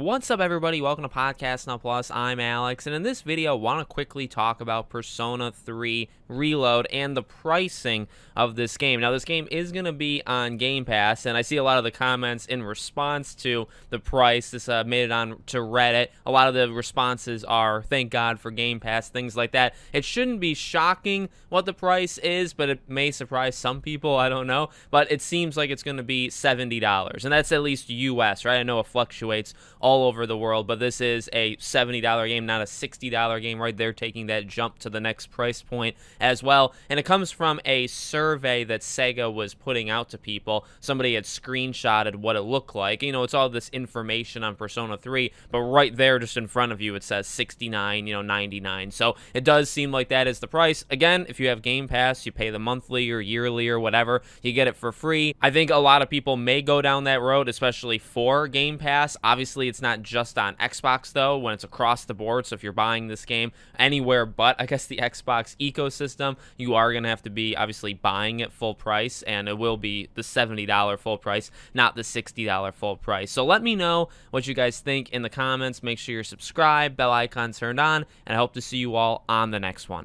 What's up, everybody? Welcome to Podcast Now Plus. I'm Alex, and in this video, I want to quickly talk about Persona 3 Reload and the pricing of this game. Now, this game is going to be on Game Pass, and I see a lot of the comments in response to the price. This uh, made it on to Reddit. A lot of the responses are, thank God for Game Pass, things like that. It shouldn't be shocking what the price is, but it may surprise some people. I don't know. But it seems like it's going to be $70, and that's at least US, right? I know it fluctuates over the world, but this is a $70 game, not a $60 game, right? They're taking that jump to the next price point as well. And it comes from a survey that Sega was putting out to people. Somebody had screenshotted what it looked like. You know, it's all this information on Persona 3, but right there, just in front of you, it says 69, you know, 99. So it does seem like that is the price. Again, if you have Game Pass, you pay the monthly or yearly or whatever, you get it for free. I think a lot of people may go down that road, especially for Game Pass. Obviously, it's not just on Xbox, though, when it's across the board. So if you're buying this game anywhere but, I guess, the Xbox ecosystem, you are going to have to be obviously buying it full price, and it will be the $70 full price, not the $60 full price. So let me know what you guys think in the comments. Make sure you're subscribed, bell icon turned on, and I hope to see you all on the next one.